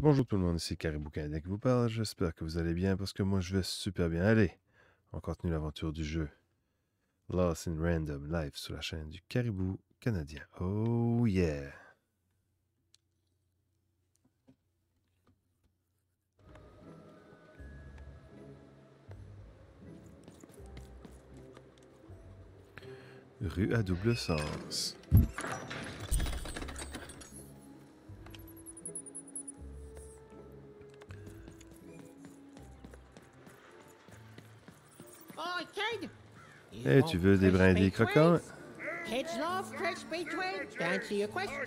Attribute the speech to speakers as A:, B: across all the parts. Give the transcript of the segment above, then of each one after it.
A: Bonjour tout le monde, ici Caribou Canadien qui vous parle. J'espère que vous allez bien parce que moi je vais super bien. Allez, on continue l'aventure du jeu. Lost in Random Live sur la chaîne du Caribou Canadien. Oh yeah! Rue à double sens. Hey, tu veux des brindilles croquants?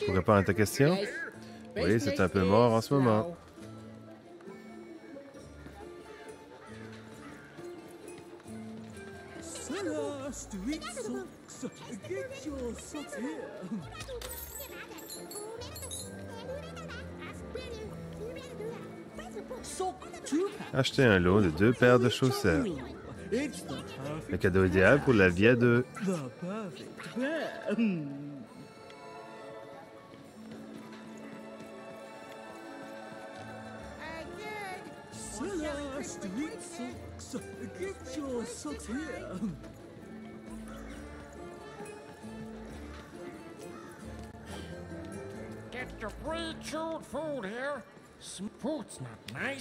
A: Pour répondre à ta question? Oui, c'est un peu mort en ce moment. Acheter un lot de deux paires de chaussettes. Le cadeau idéal pour la vie à deux.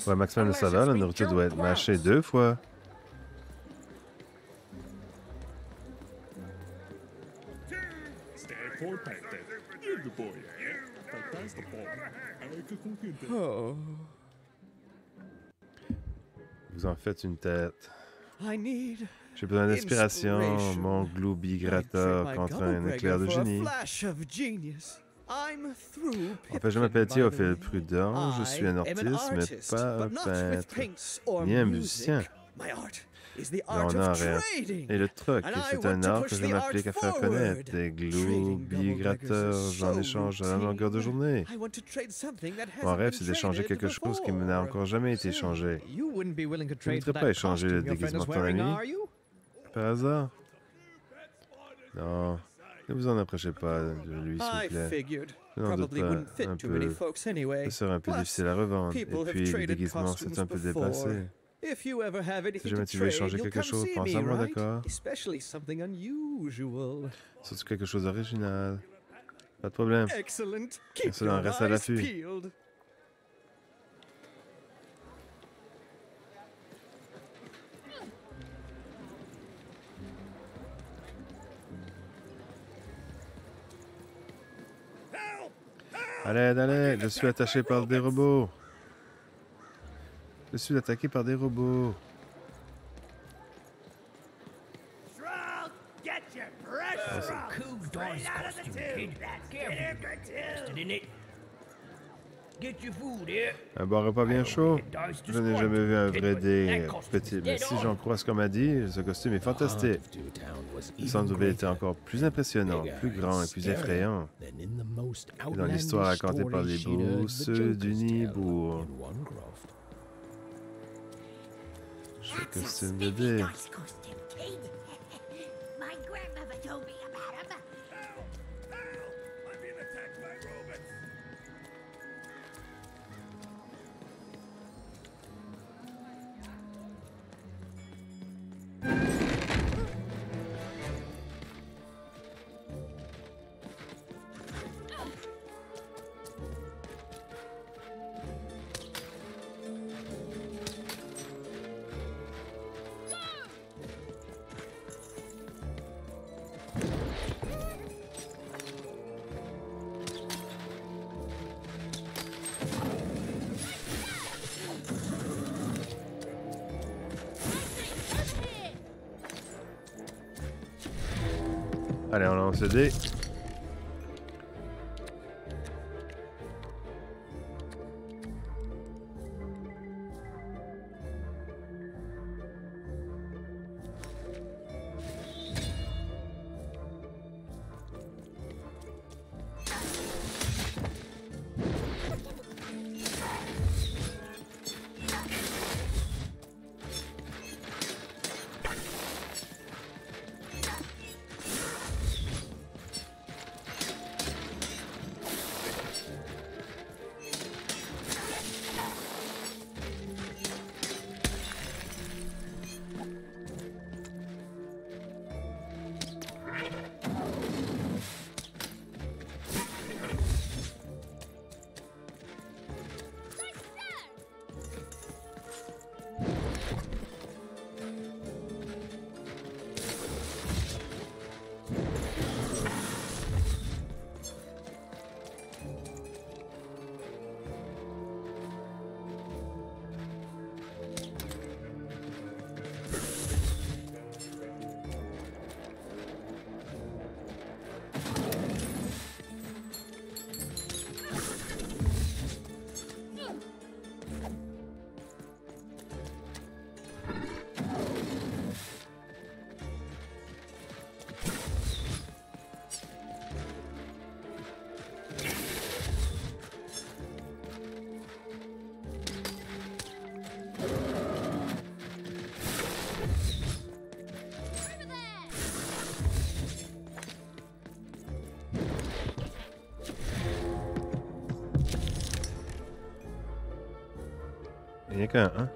A: Ouais, de saveur, la nourriture doit être mâchée deux fois. Vous en faites une tête. J'ai besoin d'inspiration, mon globigrateur contre un éclair de génie. En fait, je m'appelle Théophile Prudent, je suis un artiste, mais pas un peintre, ni un musicien. Non, non, rien. Et le truc, c'est un art que je m'applique à faire connaître. Des globigrateurs, j'en échange à la longueur de journée. Mon rêve, c'est d'échanger quelque chose qui n'a encore jamais été échangé. Tu ne voudrais pas échanger le déguisement de ton ami? Par hasard? Non. Ne vous en approchez pas de lui, s'il vous plaît. Je n'en doute pas. Un peu. Ce serait un peu difficile à revendre. Et puis, le déguisement, c'est un peu dépassé. Si jamais tu veux échanger quelque chose, pense à moi, d'accord? Surtout quelque chose d'original. Pas de problème. Excellent, reste à l'affût. Allez, allez, je suis attaché par des robots. Je suis attaqué par des robots. Un bon repas bien chaud. Je n'ai jamais vu un vrai dé petit, mais si j'en crois ce qu'on m'a dit, ce costume est fantastique. Le centre devait être encore plus impressionnant, plus grand et plus effrayant. dans l'histoire racontée par les Bruce du Nibourg. Ce costume de dé. Rien qu'un, hein?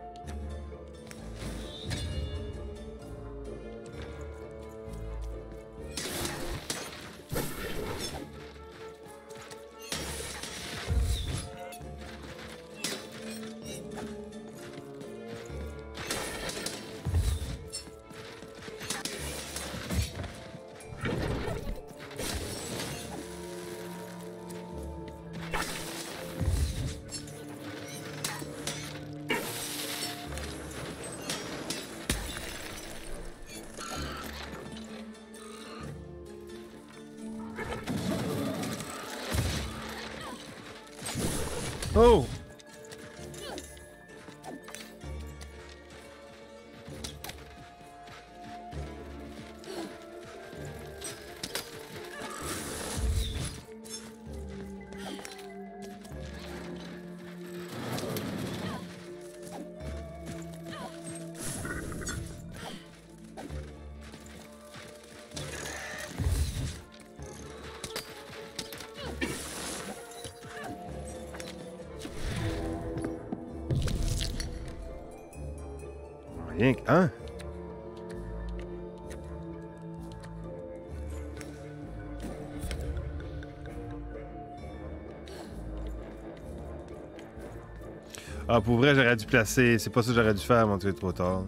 A: Oh! Hein? Ah, pour vrai, j'aurais dû placer. C'est pas ça que j'aurais dû faire, mon truc trop tard.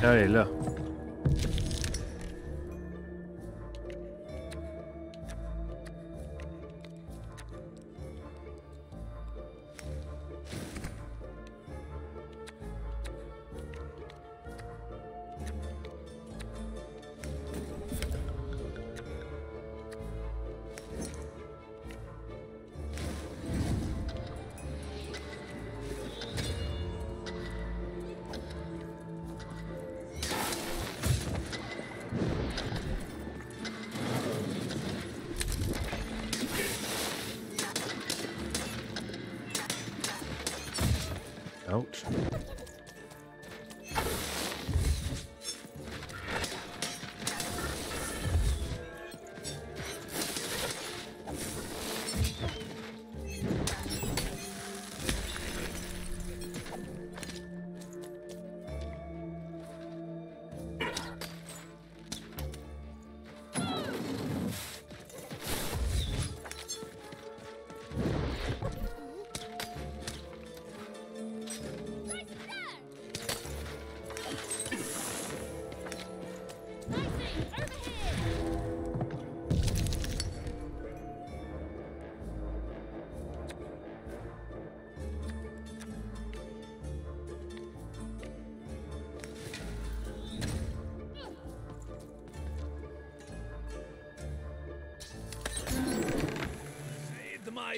A: Allez,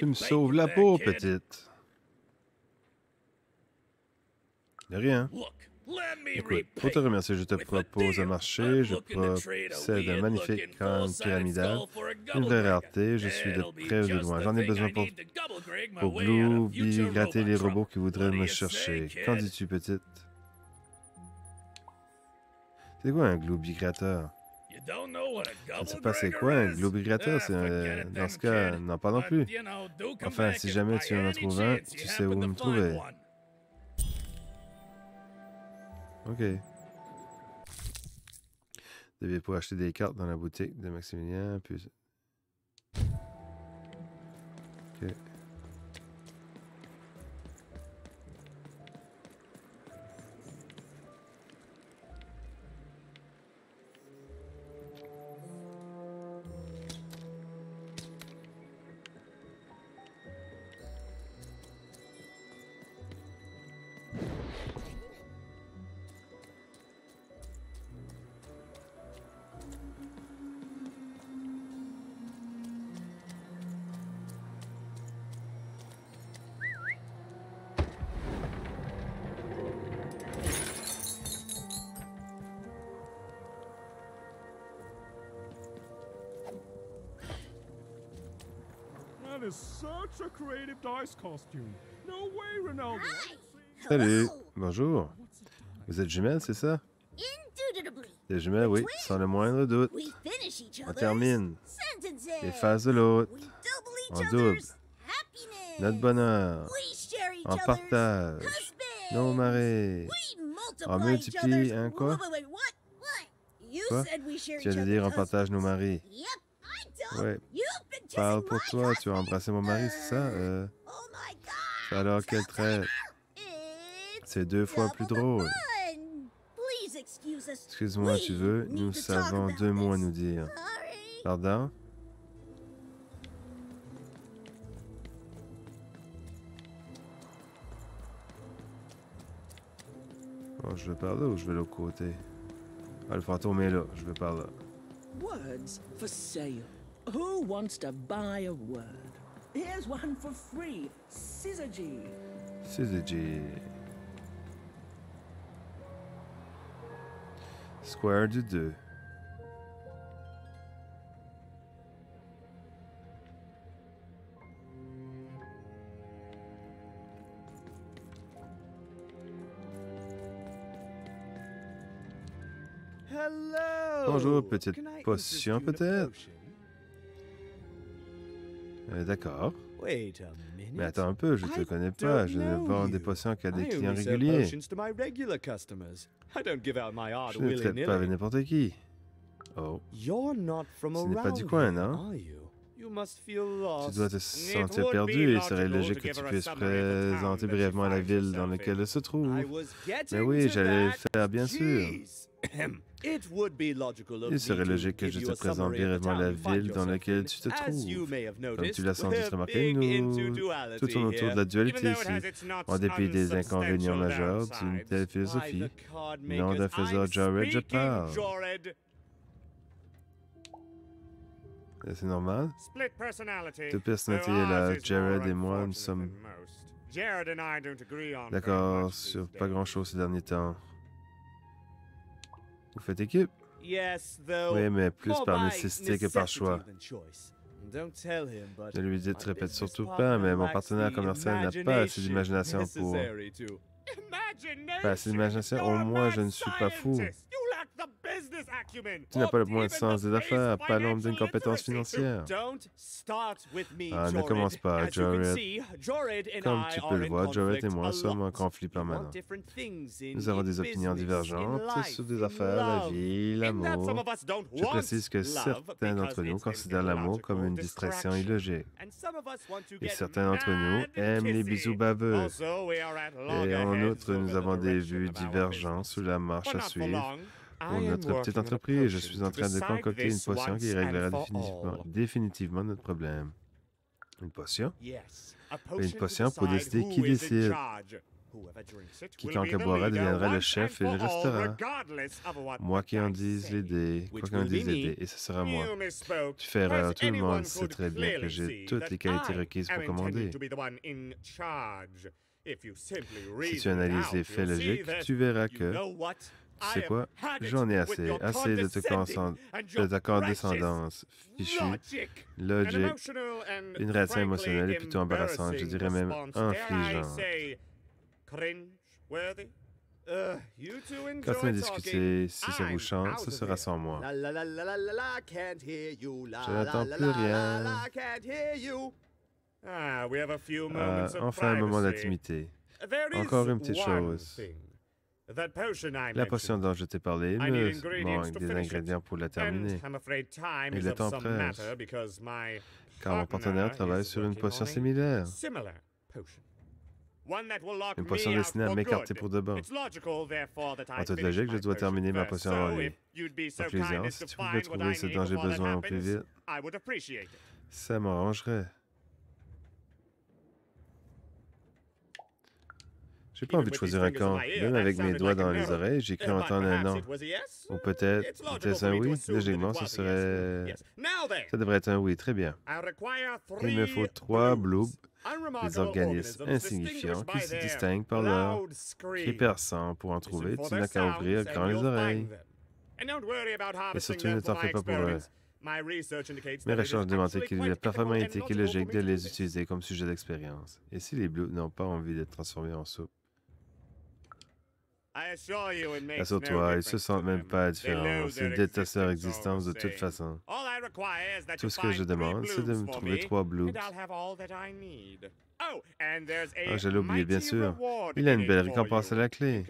A: Tu me sauves la peau, petite. De rien. Écoute, pour te remercier, je te propose un marché. Je possède un magnifique crâne pyramidal, une vraie rareté. Je suis de près ou de loin. J'en ai besoin pour, pour gratter les robots qui voudraient me chercher. Qu'en dis-tu, petite? C'est quoi un globigrateur? Je ne sais pas c'est quoi un globigrateur. Dans ce cas, non, pas non plus. Enfin, si jamais tu en trouves un, tu sais où me trouver. OK. Devez pour acheter des cartes dans la boutique de Maximilien, puis... Salut, bonjour. Vous êtes jumelles, c'est ça? Des jumelles, oui, sans le moindre doute. On termine. Les phases de l'autre. On double. Notre bonheur. En partage. Nos marées. On multiplie un quoi? Quoi? Tu viens de dire on partage nos maris. Ouais. Parle pour toi, tu as embrassé mon mari, c'est ça? Euh... Alors qu'elle traite. C'est deux fois plus drôle. Excuse-moi, tu veux? Nous savons deux mots à nous dire. Pardon? Oh, je vais par là ou je vais de l'autre côté? Ah, le fantôme est là. Je vais par là. Words for sale. Who wants to buy a word? Here's one for free. Syzygy. Syzygy. Square du 2. Bonjour, petite potion peut-être euh, D'accord. Mais attends un peu, je ne te connais pas. Je ne vends des potions qu'à des clients réguliers. Je ne traite pas avec n'importe qui. Oh. Ce n'est pas du coin, non? Tu dois te sentir perdu et il serait logique que tu puisses présenter brièvement la ville dans laquelle elle se trouve. Mais oui, j'allais le faire, bien sûr. Il serait logique que je te présente brièvement la ville dans laquelle tu te trouves. Comme tu l'as sans doute remarqué, nous tout tourne autour de la dualité ici, en dépit des inconvénients majeurs d'une telle philosophie. Non d'un faiseur Jared, je parle. C'est normal. Deux personnalités là. Jared et moi, nous sommes d'accord sur pas grand-chose ces derniers temps. Vous faites équipe? Oui, mais plus par nécessité que par choix. Ne lui dites, répète surtout pas, mais mon partenaire commercial n'a pas assez d'imagination pour... Pas assez d'imagination? Au moins, je ne suis pas fou. Tu n'as pas le moins de sens des affaires, pas l'ombre d'une compétence financière. Ah, ne commence pas, Jared. Comme tu peux le voir, Jared et moi sommes en conflit permanent. Nous avons des opinions divergentes sur des affaires, la vie, l'amour. Je précise que certains d'entre nous considèrent l'amour comme une distraction illogique. Et certains d'entre nous aiment les bisous baveux. Et en outre, nous avons des vues divergentes sur la marche à suivre pour notre petite entreprise. Je suis en train de concocter une potion qui réglera définitivement, définitivement notre problème. Une potion? Une potion pour décider qui décide. Quiconque boira deviendra le chef et le restera. Moi qui en dise les dés, quoi qu'en dise les dés, et ce sera moi. Tu fais erreur, tout le monde sait très bien que j'ai toutes les qualités requises pour commander. Si tu analyses les faits logiques, tu verras que, tu sais quoi, j'en ai assez, assez de, ta condescendance. fichue, logique, une réaction émotionnelle est plutôt embarrassante, je dirais même infligeante. Continuez à discuter, si ça vous chante, ce sera sans moi. Je n'attends plus rien. Ah, enfin un moment d'intimité. Encore une petite chose. La potion dont je t'ai parlé me manque des ingrédients pour la terminer. Et le temps presse, car mon partenaire travaille sur une potion similaire. Une potion destinée à m'écarter pour de bon. En toute logique, je dois terminer ma potion avant lui. Conclusion, si tu pouvais trouver ce dont j'ai besoin au plus vite, ça m'arrangerait. J'ai pas envie de choisir un camp. Même avec mes doigts dans les oreilles, j'ai cru entendre un non. Ou peut-être, était-ce un oui? Logiquement, ce serait... Ça devrait être un oui, très bien. Il me faut trois bloobs, des organismes insignifiants qui se distinguent par leur cri perçant. Pour en trouver, tu n'as qu'à ouvrir grand les oreilles. Et surtout, ne t'en fais pas pour eux. Mes recherches démontrent qu'il est parfaitement éthique et logique de les utiliser comme sujet d'expérience. Et si les Blues n'ont pas envie d'être transformés en soupe? Assure-toi, ils ne se sentent même pas la différence. Ils détestent leur existence de toute façon. Tout ce que je demande, c'est de me trouver trois blues. Oh, ah, je l'ai oublié, bien sûr. Il a une belle récompense à la clé.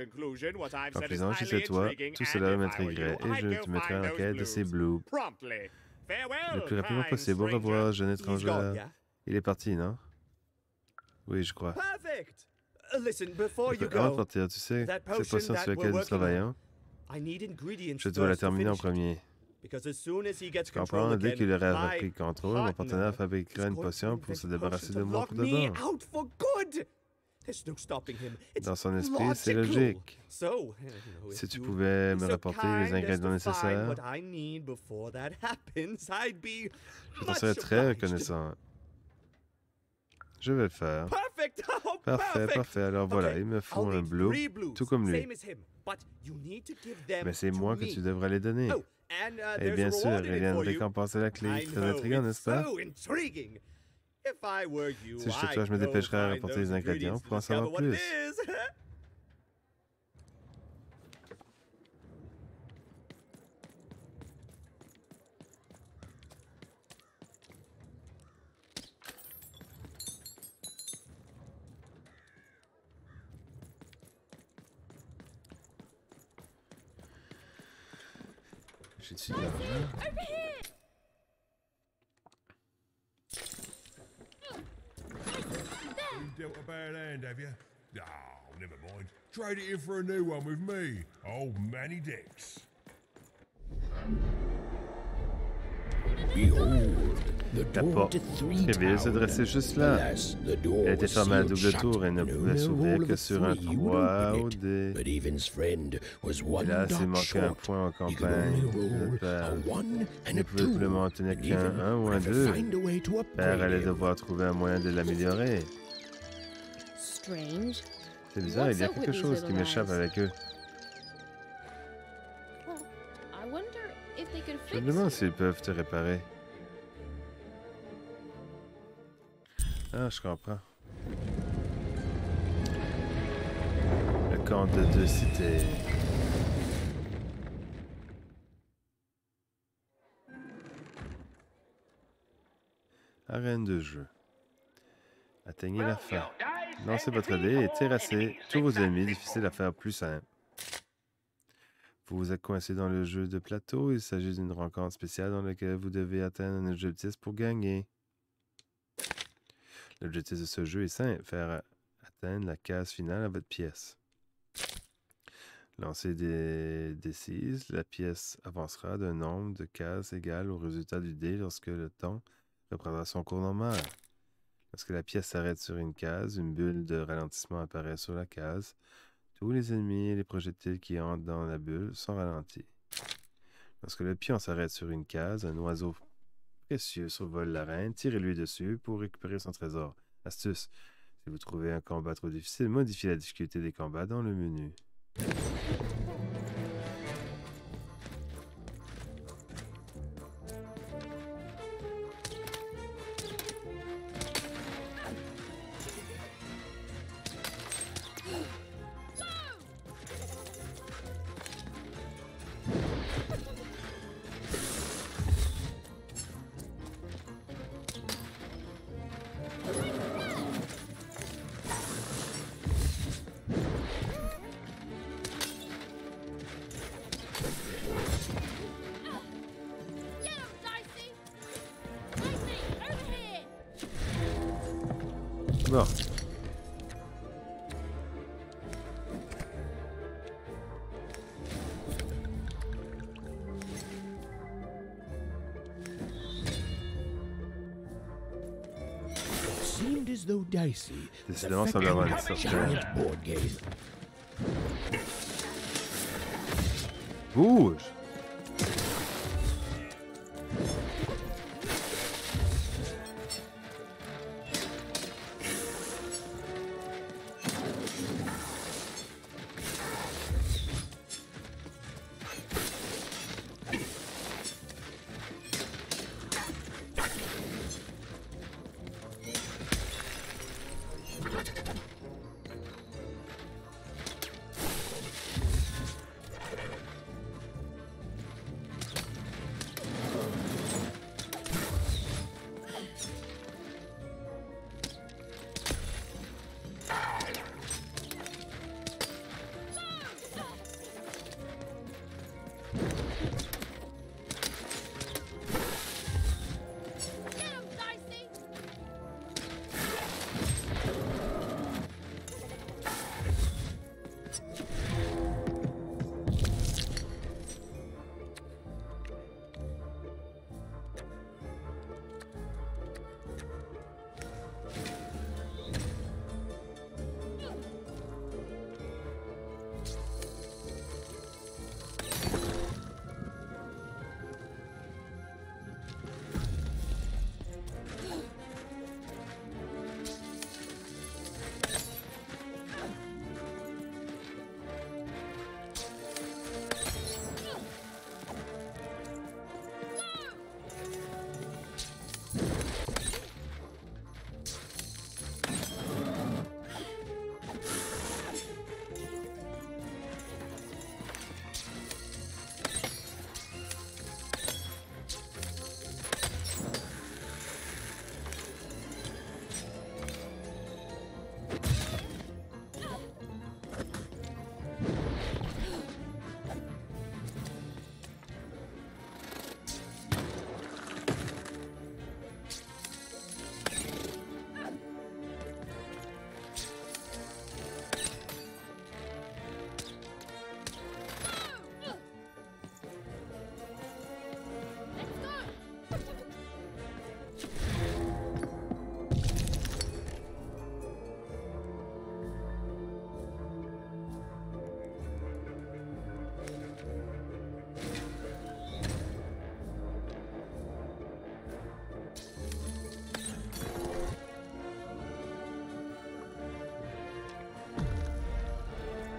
A: Conclusion, si c'est toi, tout cela m'intriguerait et je te mettrai en quête de ces blues. Le plus rapidement possible. Au revoir, jeune étrangère. Il est parti, non? Oui, je crois. Écoute, avant de partir, tu sais, cette potion sur laquelle nous travaillons, je dois la terminer en premier. Comprends? Dès qu'il aura repris le contrôle, mon partenaire fabriquera une potion pour se débarrasser de moi pour de bon. Dans son esprit, c'est logique. Si tu pouvais me rapporter les ingrédients nécessaires, je t'en serais très reconnaissant. Je vais le faire. Oh, parfait, parfait. Alors voilà, il me faut un blue, tout comme lui. Mais c'est moi que tu devrais les donner. Oh, uh, Et bien sûr, il y a une récompense à la clé. Très intriguant, n'est-ce pas? Si j'étais toi, je me dépêcherais à rapporter les ingrédients pour en savoir plus. J'ai dessus là. dealt a bad hand, have you? Oh, never mind. Trade it in for a new one with me, old Manny Dix. La porte privée se dressait juste là. Elle était fermée à double tour et ne pouvait s'ouvrir que sur un 3 au dé. Et là, s'il manquait un point en campagne, le père ne pouvait plus maintenir qu'un 1 ou un 2. Le père allait devoir trouver un moyen de l'améliorer. C'est bizarre, il y a quelque chose qui m'échappe avec eux. Je me demande s'ils peuvent te réparer. Ah, je comprends. Le camp de deux cités. Arène de jeu. Atteignez la fin. Lancez votre dé et terrassez tous vos ennemis. Difficile à faire plus simple. Vous êtes coincé dans le jeu de plateau. Il s'agit d'une rencontre spéciale dans laquelle vous devez atteindre un objectif pour gagner. L'objectif de ce jeu est simple, faire atteindre la case finale à votre pièce. Lancez des D6, la pièce avancera d'un nombre de cases égal au résultat du dé lorsque le temps reprendra son cours normal. Lorsque la pièce s'arrête sur une case, une bulle de ralentissement apparaît sur la case. Tous les ennemis et les projectiles qui entrent dans la bulle sont ralentis. Lorsque le pion s'arrête sur une case, un oiseau précieux survole la reine, tirez-lui dessus pour récupérer son trésor. Astuce. Si vous trouvez un combat trop difficile, modifiez la difficulté des combats dans le menu. Décidément, ça avoir une Bouge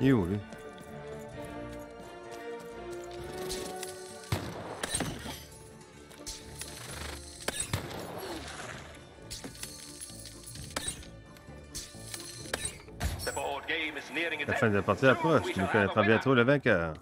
A: Il est où, lui? La fin de la partie approche. Tu nous connaîtras bientôt le vainqueur.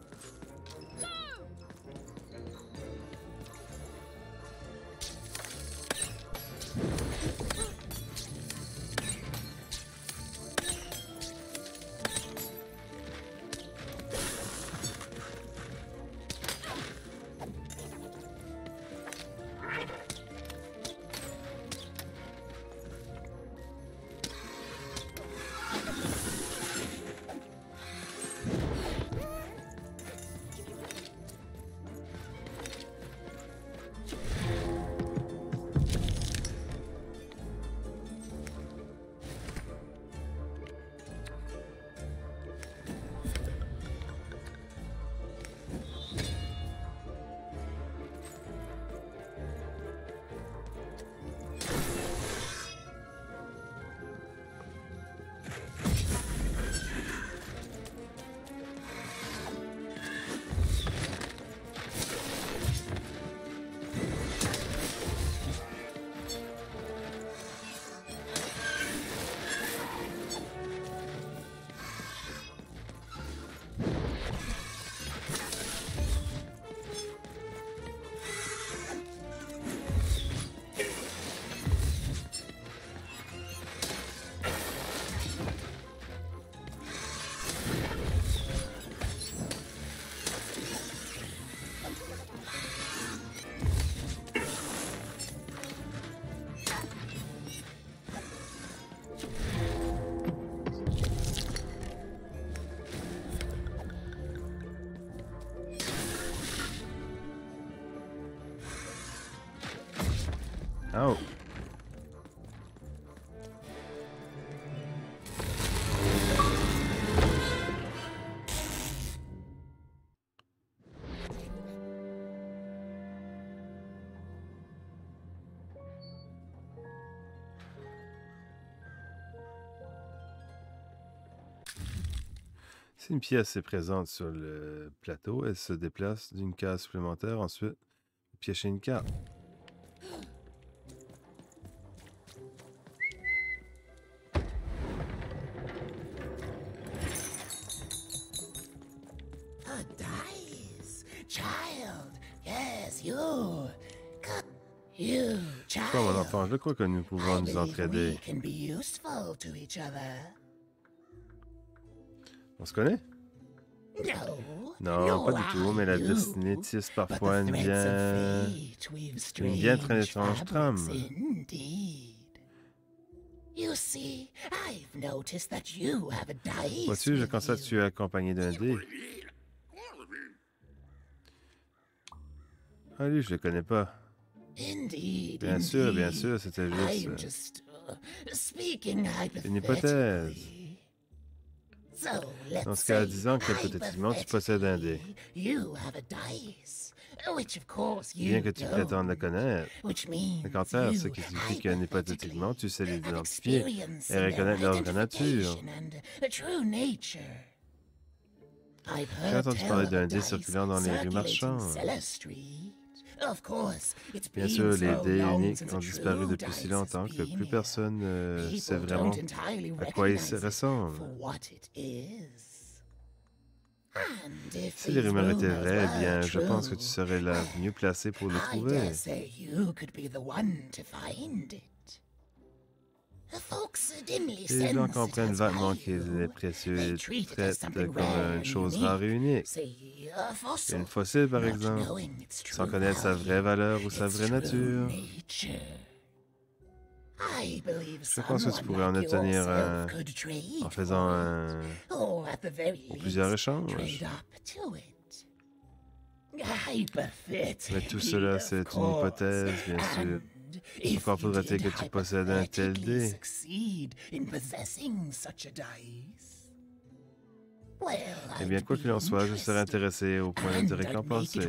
B: Une pièce est présente sur le plateau, elle se déplace d'une case supplémentaire. Ensuite, piécher une carte. Toi, mon enfant, je crois que nous pouvons nous entraider. On se connaît? Non, pas du tout, mais la destinée tisse parfois une bien... une bien très étrange trame. Vois-tu, je constate que tu es accompagné d'un dé. Ah, lui, je le connais pas. Bien sûr, bien sûr, c'était juste uh, une hypothèse. Dans ce cas, disons que hypothétiquement, tu possèdes un dé. Bien que tu prétendes le connaître. Le contraire, ce qui signifie que hypothétiquement, tu sais les identifier et reconnaître leur vraie nature. J'ai entendu parler d'un dé circulant dans les rues marchandes. Bien sûr, les dés uniques ont disparu depuis si longtemps que plus personne ne sait vraiment à quoi ils ressemblent. Si les rumeurs étaient vraies, eh bien, je pense que tu serais la mieux placée pour le trouver. Les gens comprennent vaguement qu'il est précieux et traitent comme une chose rare et unique. Une fossile, par exemple, sans connaître sa vraie valeur ou sa vraie nature. Je pense que tu pourrais en obtenir un en faisant un ou plusieurs échanges. Mais tout cela, c'est une hypothèse, bien sûr. Encore faudrait-il que tu possèdes un tel dé. Eh bien, quoi qu'il en soit, je serais intéressé au point de te récompenser.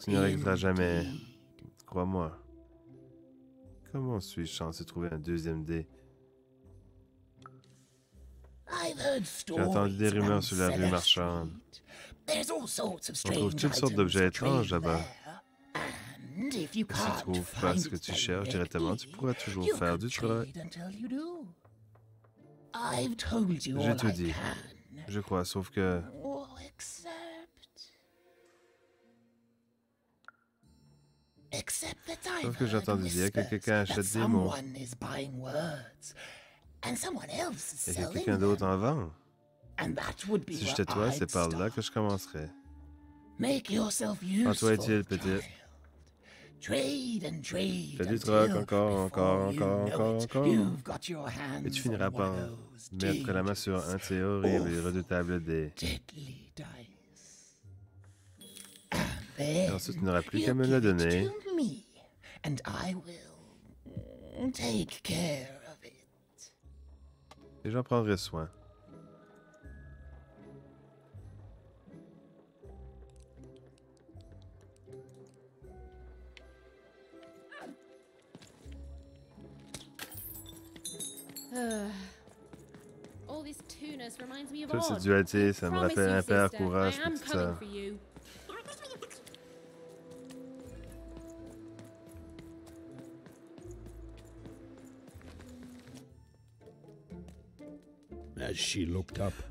B: Tu n'y arriveras jamais. Crois-moi. Comment suis-je censé trouver un deuxième dé? J'ai entendu des rumeurs sur la rue marchande. On trouve toutes sortes d'objets étranges là-bas. Si tu trouves pas ce que tu cherches directement, tu pourras toujours faire du travail. J'ai tout dit. Je crois, sauf que... Sauf que j'ai entendu dire que quelqu'un achète des mots. Et que quelqu'un d'autre en vend. Si j'étais toi, c'est par là que je commencerais. En toi est-il, peut-être? Fais du troc encore, encore, encore, encore, encore. Et tu finiras par mettre la main sur un de ces horribles et redoutables dés. Et ensuite, tu n'auras plus qu'à me le donner. Et j'en prendrai soin. Toute cette dualité, ça me rappelle un père courage pour tout ça.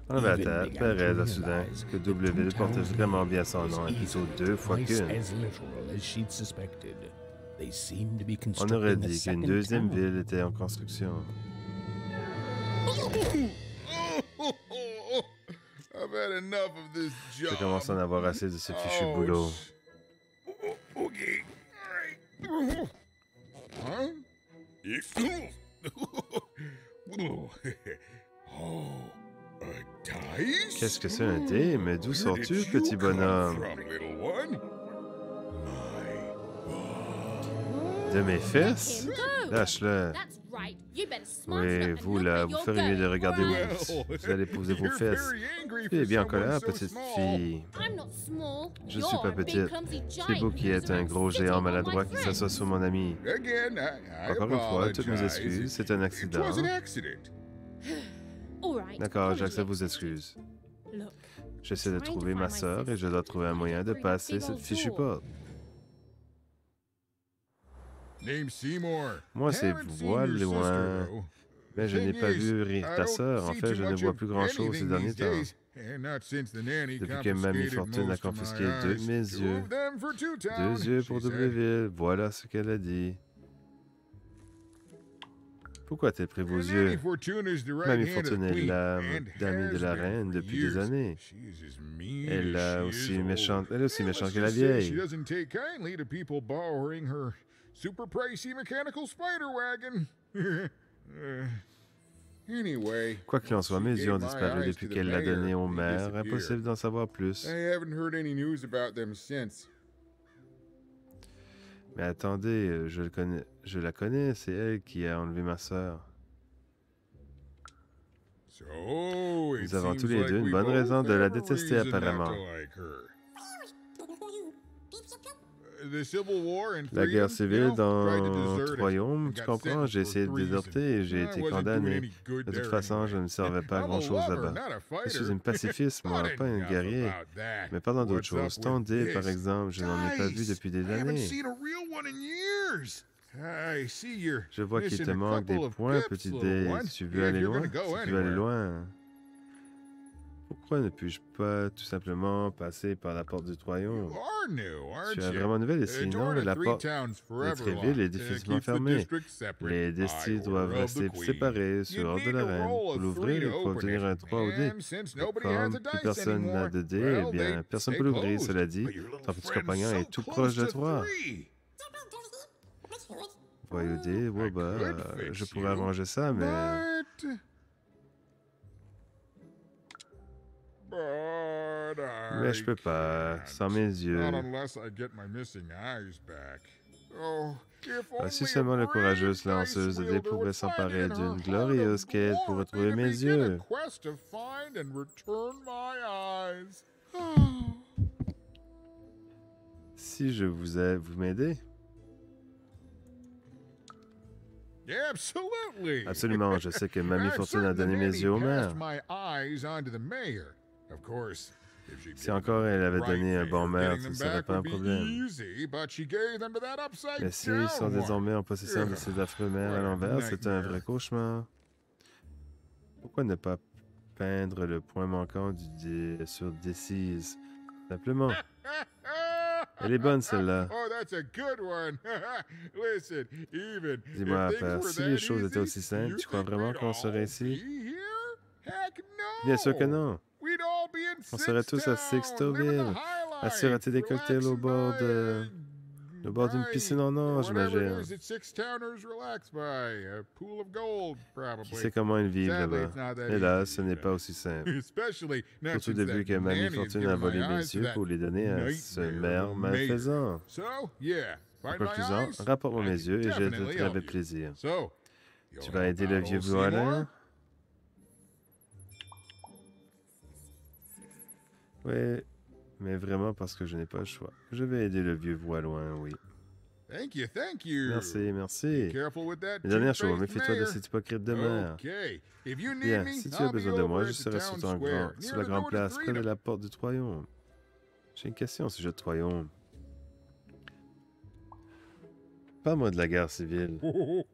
B: En avait à terre, Perez, soudain, que W portait vraiment bien son nom, et plutôt deux fois qu'une. On aurait dit qu'une deuxième ville était en construction. Je commence à en avoir assez de ce fichu oh, boulot. Qu'est-ce que c'est un dé? Mais d'où sors-tu, petit bonhomme?
A: De mes fesses? Lâche-le. Oui, vous là, vous ferez mieux de regarder où vous allez poser vos fesses. Tu es bien en colère, petite fille. Je ne suis pas petite. C'est vous qui êtes un gros géant maladroit qui s'assoit sur mon ami. Encore une fois, toutes mes excuses, c'est un accident. D'accord, j'accepte vos excuses. J'essaie de trouver ma sœur et je dois trouver un moyen de passer cette fichue porte. Moi, c'est voile loin. Mais je n'ai pas vu rire ta sœur. En fait, je ne vois plus grand-chose ces derniers temps. Depuis que Mamie Fortune a confisqué deux de mes yeux. Deux yeux pour Doubleville. Voilà ce qu'elle a dit. Pourquoi a-t-elle pris vos yeux? Mamie Fortune est la dame de la reine depuis des années. Elle est aussi méchante, elle est aussi méchante que la vieille. Super pricey mechanical spider wagon. anyway, Quoi qu'il en soit, mes yeux ont disparu depuis qu'elle l'a donné au maire. Impossible d'en savoir plus. I haven't heard any news about them since. Mais attendez, euh, je, le connais, je la connais, c'est elle qui a enlevé ma sœur. Nous avons tous les deux une bonne raison de la détester apparemment. La guerre civile dans le royaume, tu comprends, j'ai essayé de déserter et j'ai été condamné. De toute façon, je ne servais pas à grand-chose là-bas. Je suis une pacifiste, moi, pas un guerrier. Mais parlant d'autre chose, ton dé, par exemple, je n'en ai pas vu depuis des années. Je vois qu'il te manque des points, petit dé. Tu veux aller loin? tu veux aller loin. Pourquoi ne puis-je pas tout simplement passer par la porte du royaume? Tu es vraiment nouvelle ici, non? La porte de Tréville est difficilement fermée. Les destis doivent rester séparés sur l'ordre de la reine. Pour l'ouvrir, il faut obtenir un 3 au dé. Comme plus personne n'a de dé, eh bien, personne ne peut l'ouvrir. Cela dit, ton petit compagnon est tout proche de toi. Voyons dé, bah, je pourrais arranger ça, mais... Mais je peux pas, sans mes yeux. Oh, ah, si seulement la courageuse lanceuse de dés pouvait s'emparer d'une glorieuse quête pour retrouver mes yeux. Si je vous ai, vous m'aidez? Absolument, je sais que Mamie Fortune a donné mes yeux au maire. Si encore elle avait donné un bon maire, ce ne serait pas un problème. Mais s'ils sont désormais en possession de ces affreux maires à l'envers, c'est un vrai cauchemar. Pourquoi ne pas peindre le point manquant du dé sur Decize Simplement. Elle est bonne, celle-là. Dis-moi, père, si les choses étaient aussi simples, tu crois vraiment qu'on serait ici? Bien sûr que non. On serait tous à Sixtoville, à siroter des cocktails au bord de... Au bord d'une piscine en or, j'imagine. Qui sait comment ils vivent là-bas? Hélas, ce n'est pas aussi simple. Surtout depuis que Mamie Fortune a volé mes yeux pour les donner à ce maire malfaisant. En conclusion, rapporte-moi mes yeux et j'ai de très bel plaisir. Tu vas aider le vieux Alain? Oui, mais vraiment parce que je n'ai pas le choix. Je vais aider le vieux loin, oui. Merci, merci. Mais dernière chose, méfie-toi de cet hypocrite de maire. Bien, si tu as besoin de moi, je serai sur, ton grand, sur la grande place, près de la porte du royaume. J'ai une question au sujet du royaume. Parle-moi de la guerre civile.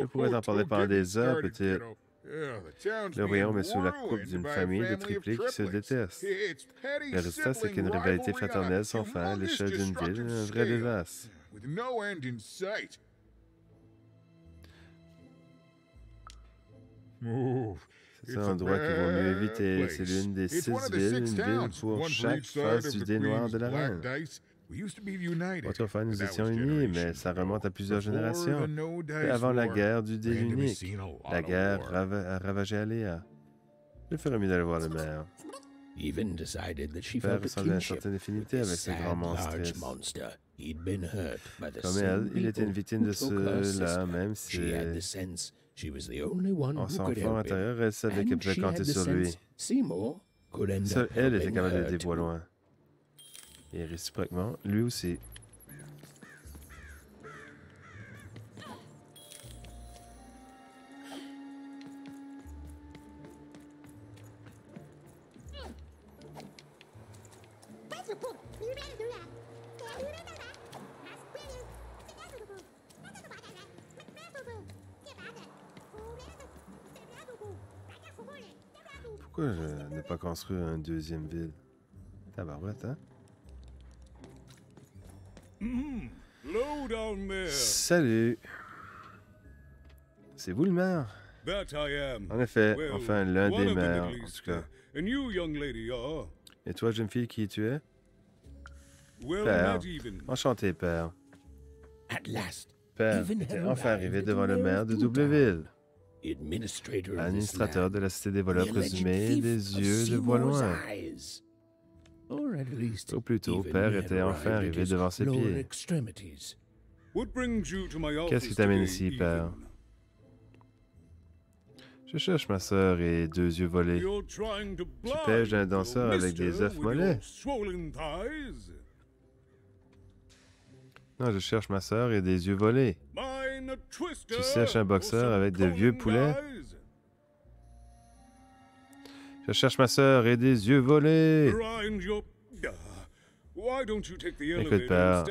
A: Je pourrais t'en parler pendant des heures, peut-être. Le royaume est sous la coupe d'une famille de triplés qui se détestent. Le résultat, c'est qu'une rivalité fraternelle sans fin à l'échelle d'une ville, un vrai désastre. C'est un endroit qu'il vaut mieux éviter. C'est l'une des six villes, une ville pour chaque face du dé noir de la reine. Autrefois, nous étions unis, mais ça remonte à plusieurs générations. Et avant la guerre du dé unique, la guerre a ravagé Aléa. Je ferais mieux d'aller voir le maire. Père ressemblait à une certaine affinité avec ce grand monstre. Comme elle, il était une victime de cela, même si en son fort intérieur, elle savait qu'elle pouvait compter sur lui. Seule elle était capable de voir loin. Et réciproquement, lui aussi. Pourquoi je n'ai pas construit un deuxième ville? Tabarouette, hein? Salut! C'est vous le maire? En effet, enfin l'un des maires, en tout cas. Et toi, jeune fille, qui tu es? Père. Enchanté, père. Père était enfin arrivé devant le maire de Doubleville. Administrateur de la cité des voleurs présumés des yeux de voix loin. Ou plutôt, Père était enfin arrivé devant ses pieds. Qu'est-ce qui t'amène ici, Père? Je cherche ma sœur et deux yeux volés. Tu pêches un danseur avec des œufs mollets? Non, je cherche ma sœur et des yeux volés. Tu cherches un boxeur avec de vieux poulets? Je cherche ma sœur et des yeux volés. Écoute, père,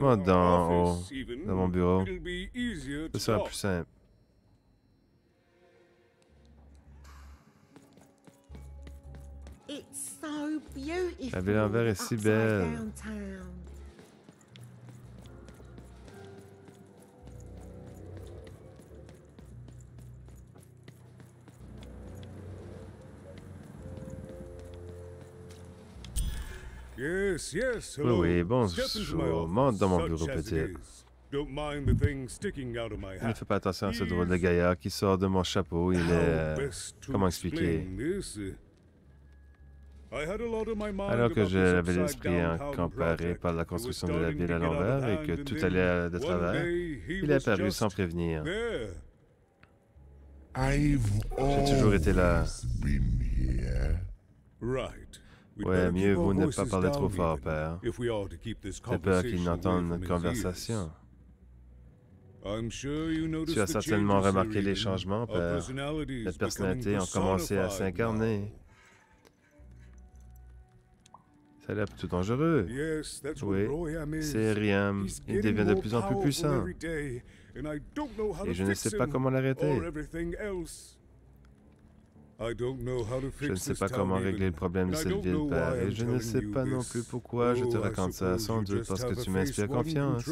A: monte dans haut, dans mon bureau. Ce sera plus simple. La ville en verre est si belle. Oui, oui, bonjour. Monte dans mon bureau, petit. Ne fais pas attention à ce drôle de gaillard qui sort de mon chapeau. Il est... Comment expliquer? Alors que j'avais l'esprit encamparé par la construction de la ville à l'envers et que tout allait de travers, il est apparu sans prévenir. J'ai toujours été là. Ouais, mieux vaut ne pas parler trop fort, Père. J'ai peur qu'il n'entende notre conversation. Tu as certainement remarqué les changements, Père. Les personnalités ont commencé à s'incarner. Ça a l'air plutôt dangereux. Oui, c'est Riam. Il devient de plus en plus puissant. Et je ne sais pas comment l'arrêter. Je ne sais pas comment régler le problème de cette ville, Père, et je ne sais pas non plus pourquoi je te oh, raconte ça, sans doute parce que tu m'inspires confiance.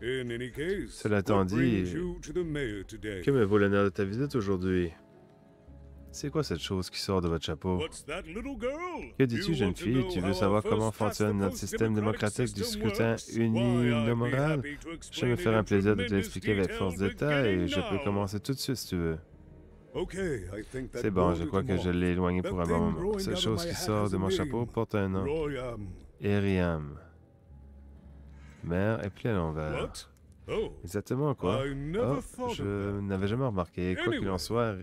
A: Cela étant dit, que me vaut l'honneur de ta visite aujourd'hui? C'est quoi cette chose qui sort de votre chapeau? Que dis-tu, jeune fille? Tu veux savoir comment fonctionne notre système démocratique du scrutin uninomoral? Je vais me faire un plaisir de te l'expliquer avec force d'État et je peux commencer tout de suite si tu veux. C'est bon, je crois que je l'ai éloigné pour un moment. Cette chose qui sort de mon chapeau porte un nom. Eriam. Mère est pliée à l'envers. Oh. Exactement quoi? Oh, je n'avais jamais remarqué. Quoi qu'il en soit,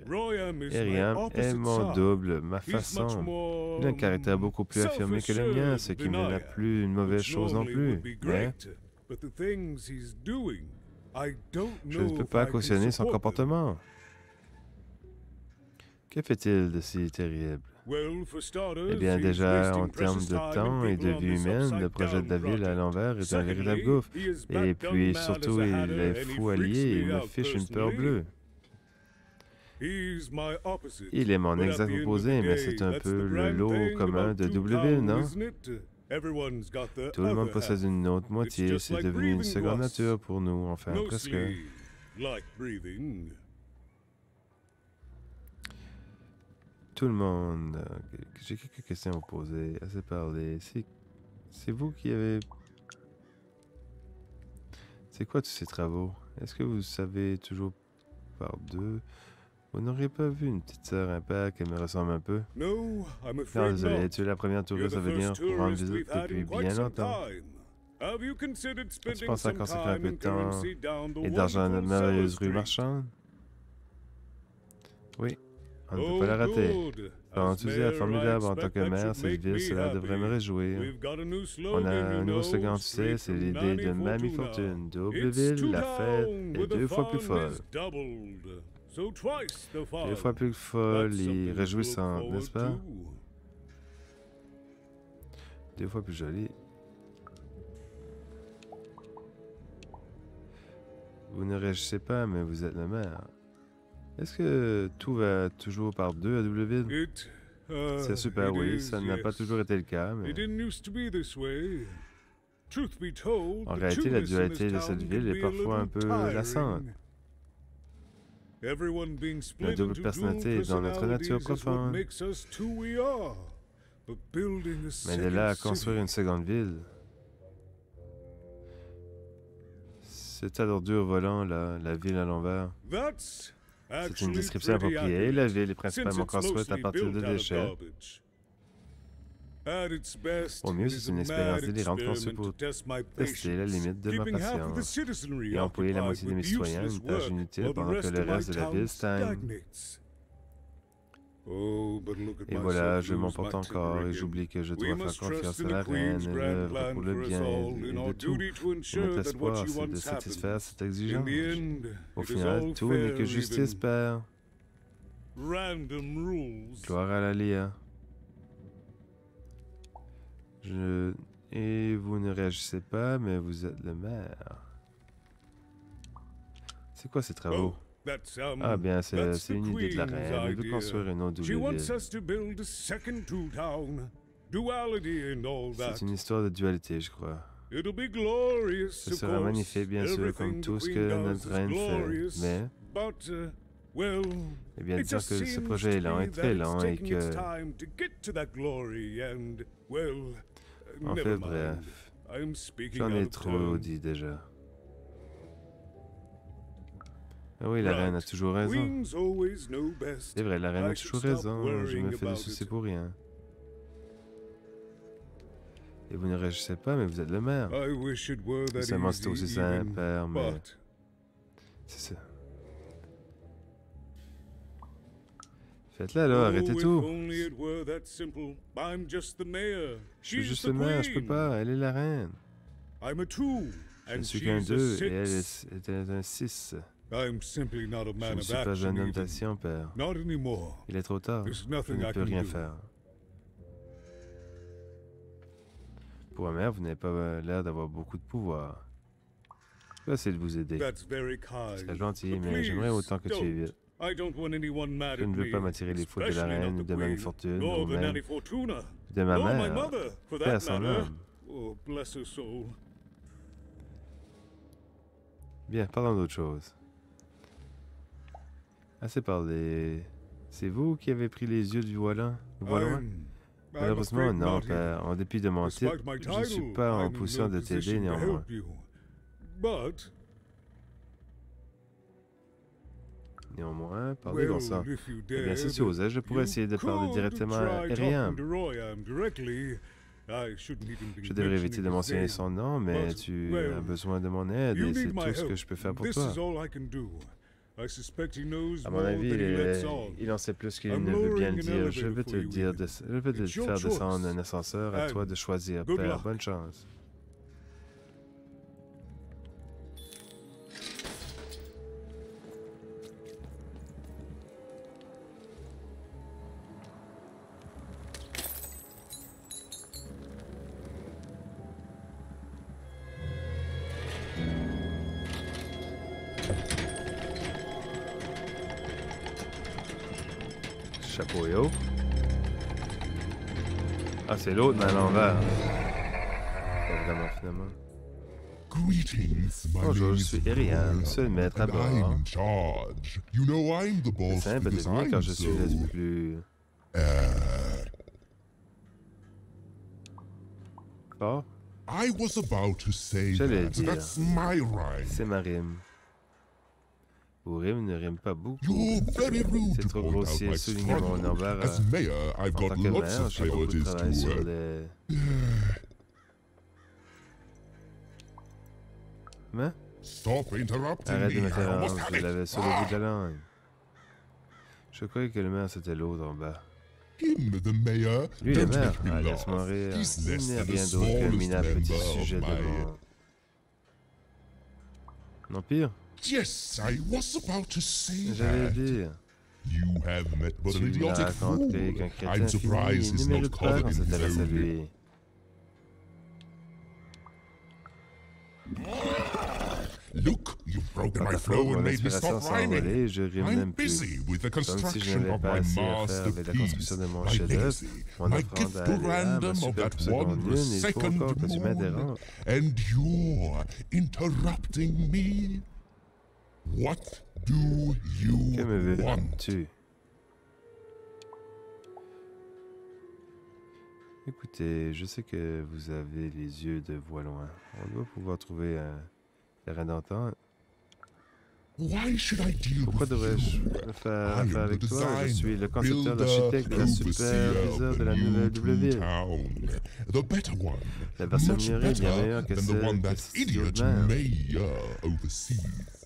A: Eriam est mon double, ma façon. Il a un caractère beaucoup plus affirmé que le mien, ce qui n'est plus une mauvaise chose non plus. Mais je ne peux pas cautionner son comportement. Que fait-il de si terrible? Eh bien, déjà, en termes de temps et de vie humaine, le projet de la ville à l'envers est un véritable gouffre. Et puis, surtout, il est fou allié et il me fiche une peur bleue. Il est mon exact opposé, mais c'est un peu le lot commun de W, non? Tout le monde possède une autre moitié, c'est devenu une seconde nature pour nous, enfin, presque. Tout le monde. J'ai quelques questions à vous poser, assez parler. C'est vous qui avez... C'est quoi tous ces travaux? Est-ce que vous savez toujours par deux? Vous n'auriez pas vu une petite sœur impère qui me ressemble un peu? Non, désolé, tu es la première touriste à venir pour rendre visite depuis bien longtemps. Tu penses à consacrer un peu de temps et d'argent à notre merveilleuse rue marchande? On ne peut pas la rater. Ton enthousiasme formidable en tant que maire, cette ville, cela devrait me réjouir. On a un nouveau slogan, tu sais, c'est l'idée de Mamie Fortune. Double ville, la fête est deux fois plus folle. Deux fois plus folle et réjouissante, n'est-ce pas? Deux fois plus jolie. Vous ne réagissez pas, mais vous êtes le maire. Est-ce que tout va toujours par deux à Doubleville? C'est super, oui. Ça n'a pas toujours été le cas, mais... En réalité, la dualité de cette ville est parfois un peu lassante. La double personnalité est dans notre nature profonde. Mais de là à construire une seconde ville, c'est d'ordures volant, là, la ville à l'envers. C'est une description appropriée. La ville est principalement construite à partir de déchets. Au mieux, c'est une expérience délirante conçue pour tester la limite de ma patience et employer la moitié de mes citoyens une tâche inutile pendant que le reste de la ville stagne. Oh, et voilà, je m'emporte encore et j'oublie que je dois faire confiance à la reine et l'œuvre pour le bien et de tout. Et notre espoir, c'est de satisfaire cette exigence. Au final, tout n'est que justice, Père. Gloire à la Lia. Je... Et vous ne réagissez pas, mais vous êtes le maire. C'est quoi ces travaux? Ah bien, c'est une idée de la reine. Elle veut construire une autre ville. C'est une histoire de dualité, je crois. Ce sera magnifique, bien sûr, comme tout ce que notre reine fait. Mais, uh, eh bien dire que ce projet est lent et très lent et que... En fait, bref, j'en ai trop dit déjà. Ah oui, la reine a toujours raison. C'est vrai, la reine a toujours raison. Je me fais des soucis pour rien. Et vous ne réagissez pas, mais vous êtes le maire. Seulement, c'est aussi simple, père, mais... C'est ça. Faites-la là, arrêtez tout. Je suis juste le maire, je peux pas, elle est la reine. Je ne suis qu'un deux et elle est un six. Je ne suis pas un homme d'action, père. Il est trop tard. Je ne peux rien faire. Pour un mère, vous n'avez pas l'air d'avoir beaucoup de pouvoir. Je vais essayer de vous aider. C'est gentil, mais j'aimerais autant que tu es vite. Je ne veux pas m'attirer les fautes de la reine, de ma fortune, ou même de ma mère. Père son âme. Bien, parlons d'autre chose. Assez parlé. C'est vous qui avez pris les yeux du volant? Voilà. Malheureusement, non, père. En dépit de mon titre, je ne suis pas en position de t'aider néanmoins. Néanmoins, parlez dans ça. Eh bien, si tu osais, je pourrais essayer de parler directement à Eriam. Je devrais éviter de mentionner son nom, mais tu as besoin de mon aide et c'est tout ce que je peux faire pour toi. À mon avis, il, en sait plus qu'il ne veut bien le dire. Je vais te dire, je vais te faire descendre un ascenseur. À toi de choisir, Père. Bonne chance. L'autre, mais à l'envers. Évidemment, finalement. Bonjour, je suis Erian, seul maître à bord. C'est simple à deviner car je suis le plus... Fort? J'allais dire, c'est ma rime. Ou rime ne rime pas beaucoup. C'est trop grossier, souligner mon embarras. En tant que maire, j'ai beaucoup de travail sur les... Mais? Arrête de me faire je l'avais sur le bout de la langue. Je croyais que le maire c'était l'autre en bas. Lui, le maire, ah, laisse-moi rire. Il n'est rien d'autre qu'un minable petit sujet de mon... Non pire J'allais dire. Tu l'as rencontré qu'un chrétien fini, il ne mérite pas qu'on s'intéresse à lui. Look, you've broken my flow and made me stop rhyming. Je rime même plus. Comme si je n'avais pas assez à faire avec la construction de mon chef-d'œuvre, mon offrande à Léa, ma superbe seconde lune, il faut encore que tu m'interrompes. And you're interrupting me? What do you que me veux-tu? Écoutez, je sais que vous avez les yeux de voix loin. On doit pouvoir trouver un terrain d'entente. Pourquoi devrais-je faire affaire avec toi? Je suis le concepteur, l'architecte, le superviseur de la nouvelle W. La version améliorée est bien meilleure que celle de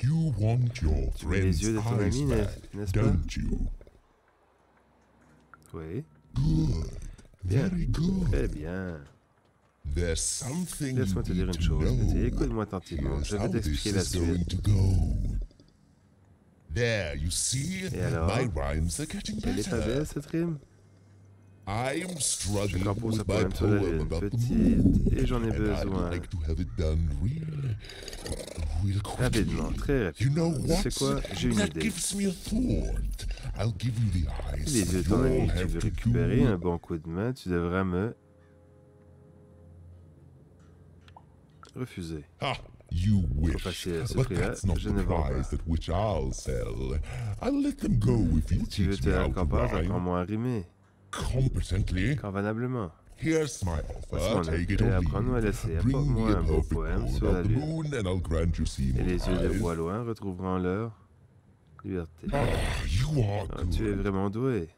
A: studio de Tu veux les yeux de ton ami, n'est-ce pas? Oui. Bien. Très bien. Laisse-moi te dire une chose. Écoute-moi attentivement. Je vais t'expliquer la suite. Et alors, elle est pas belle cette rime? Je compose un poème sur la lune, petite, et j'en ai besoin. Rapidement, très rapidement. Tu sais quoi? J'ai une idée. Les yeux ami, tu veux récupérer un bon coup de main, tu devras me refuser. Ah, you wish, passer à ce prix-là, je ne vends pas. Si tu veux te récompense, apprends-moi à rimer. Convenablement. Voici mon offre, apprends-nous à laisser. Apporte-moi un beau poème sur la lune, et les yeux de bois loin retrouveront leur liberté. Ah, ah, tu es vraiment doué.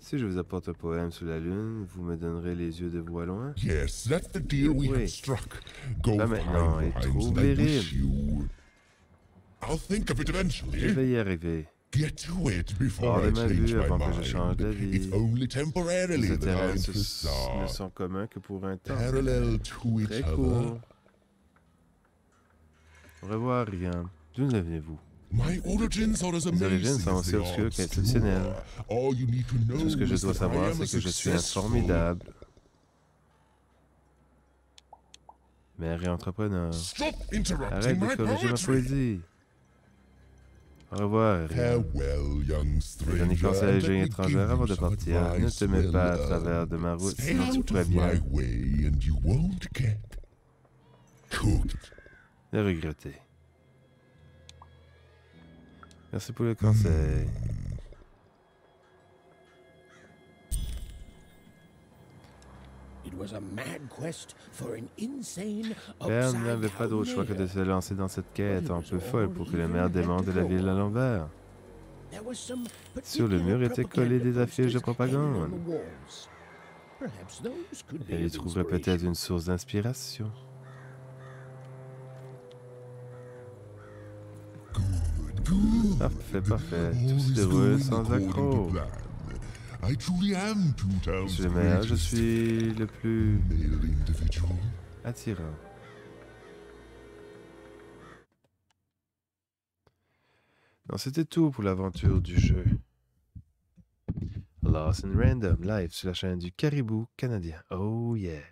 A: Si je vous apporte un poème sur la lune, vous me donnerez les yeux de voix loin? Oui. Là maintenant, et trouve les rimes. Je vais y arriver. Hors de ma vue avant que je change d'avis. Ces terrains ne sont communs que pour un temps. Très court. Au revoir, rien. D'où venez-vous? Mes origines sont aussi obscures qu'exceptionnelles. Tout ce que je dois savoir, c'est que je suis un formidable et entrepreneur. Arrête de corriger ma poésie. Au revoir, Je Donne conseil jeune étrangère avant de partir. Ne te mets pas à travers de ma route, sinon tu pourrais bien le regretter. Merci pour le conseil. Berne n'avait pas d'autre choix que de se lancer dans cette quête un peu folle pour que le maire demande la ville à l'envers. Sur le mur étaient collées des affiches de propagande. Elle y trouverait peut-être une source d'inspiration. Parfait, parfait. Tout se déroule sans accroc. Je suis le meilleur, je suis le plus attirant. Non, c'était tout pour l'aventure du jeu. Lost in Random, live sur la chaîne du Caribou canadien. Oh yeah!